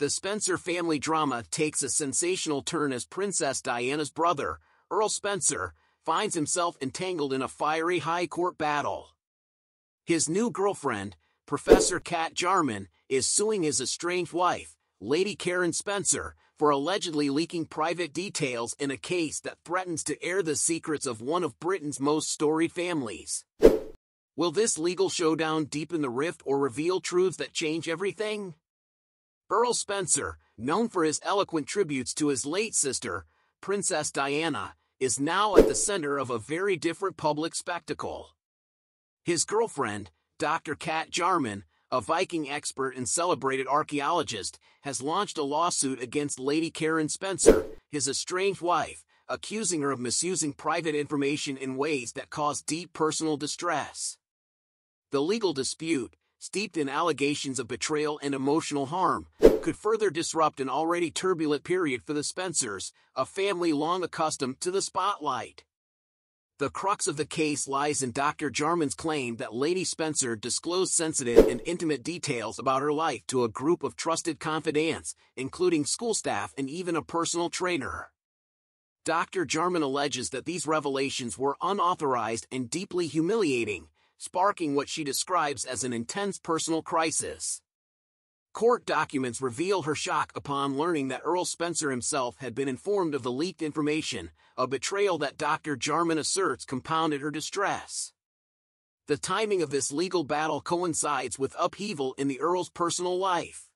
The Spencer family drama takes a sensational turn as Princess Diana's brother, Earl Spencer, finds himself entangled in a fiery high court battle. His new girlfriend, Professor Cat Jarman, is suing his estranged wife, Lady Karen Spencer, for allegedly leaking private details in a case that threatens to air the secrets of one of Britain's most storied families. Will this legal showdown deepen the rift or reveal truths that change everything? Earl Spencer, known for his eloquent tributes to his late sister, Princess Diana, is now at the center of a very different public spectacle. His girlfriend, Dr. Cat Jarman, a Viking expert and celebrated archaeologist, has launched a lawsuit against Lady Karen Spencer, his estranged wife, accusing her of misusing private information in ways that cause deep personal distress. The legal dispute, steeped in allegations of betrayal and emotional harm, could further disrupt an already turbulent period for the Spencers, a family long accustomed to the spotlight. The crux of the case lies in Dr. Jarman's claim that Lady Spencer disclosed sensitive and intimate details about her life to a group of trusted confidants, including school staff and even a personal trainer. Dr. Jarman alleges that these revelations were unauthorized and deeply humiliating, sparking what she describes as an intense personal crisis. Court documents reveal her shock upon learning that Earl Spencer himself had been informed of the leaked information, a betrayal that Dr. Jarman asserts compounded her distress. The timing of this legal battle coincides with upheaval in the Earl's personal life.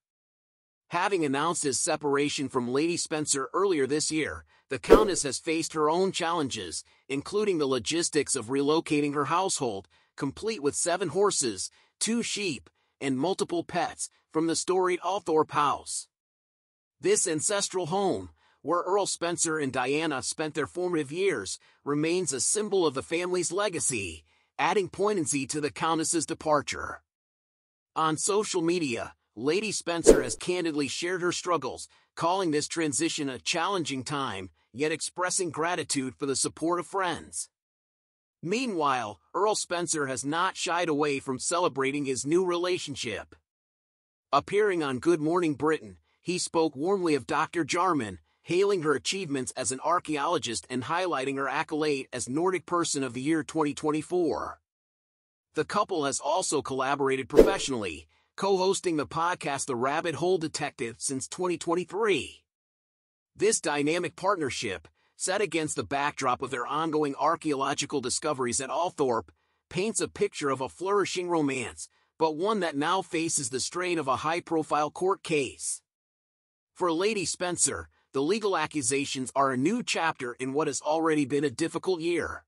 Having announced his separation from Lady Spencer earlier this year, the Countess has faced her own challenges, including the logistics of relocating her household, complete with seven horses, two sheep, and multiple pets, from the storied Althorp House. This ancestral home, where Earl Spencer and Diana spent their formative years, remains a symbol of the family's legacy, adding poignancy to the Countess's departure. On social media, Lady Spencer has candidly shared her struggles, calling this transition a challenging time, yet expressing gratitude for the support of friends. Meanwhile, Earl Spencer has not shied away from celebrating his new relationship. Appearing on Good Morning Britain, he spoke warmly of Dr. Jarman, hailing her achievements as an archaeologist and highlighting her accolade as Nordic Person of the Year 2024. The couple has also collaborated professionally, co-hosting the podcast The Rabbit Hole Detective since 2023. This dynamic partnership, set against the backdrop of their ongoing archaeological discoveries at Althorp, paints a picture of a flourishing romance, but one that now faces the strain of a high-profile court case. For Lady Spencer, the legal accusations are a new chapter in what has already been a difficult year.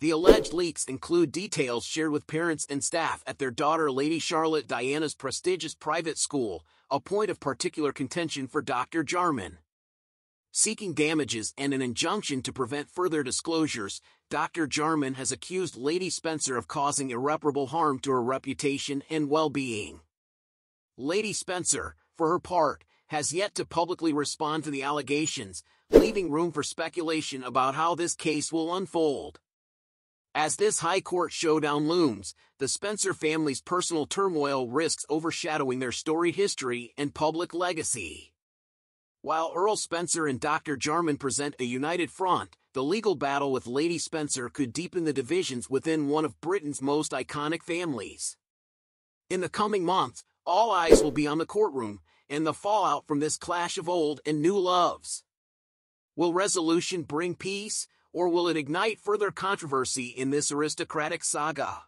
The alleged leaks include details shared with parents and staff at their daughter Lady Charlotte Diana's prestigious private school, a point of particular contention for Dr. Jarman. Seeking damages and an injunction to prevent further disclosures, Dr. Jarman has accused Lady Spencer of causing irreparable harm to her reputation and well-being. Lady Spencer, for her part, has yet to publicly respond to the allegations, leaving room for speculation about how this case will unfold. As this high court showdown looms, the Spencer family's personal turmoil risks overshadowing their storied history and public legacy. While Earl Spencer and Dr. Jarman present a united front, the legal battle with Lady Spencer could deepen the divisions within one of Britain's most iconic families. In the coming months, all eyes will be on the courtroom and the fallout from this clash of old and new loves. Will resolution bring peace, or will it ignite further controversy in this aristocratic saga?